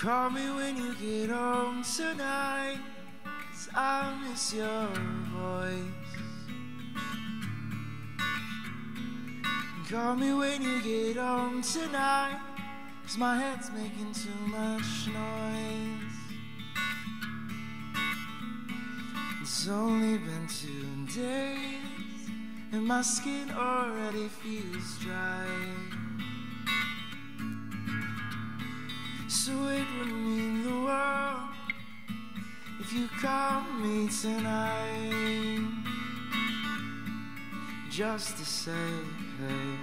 Call me when you get home tonight, cause I miss your voice. Call me when you get home tonight, cause my head's making too much noise. It's only been two days, and my skin already feels dry. It would mean the world. If you call me tonight just to say hey.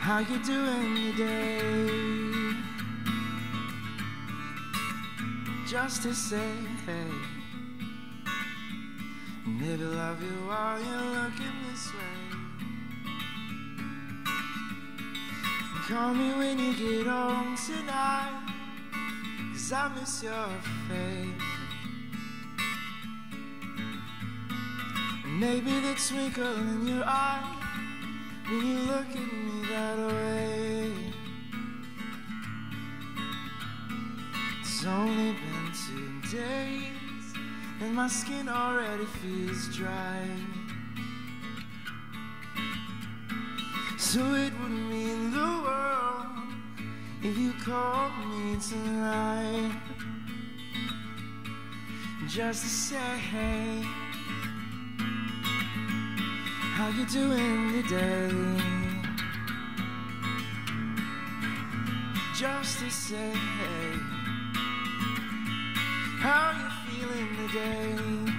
How you doing today? Just to say hey. Maybe love you while you're looking Call me when you get home tonight Cause I miss your face. Maybe the twinkle in your eye When you look at me that way. It's only been two days And my skin already feels dry. So it would mean if you called me tonight just to say hey how you doing today just to say hey how you feeling today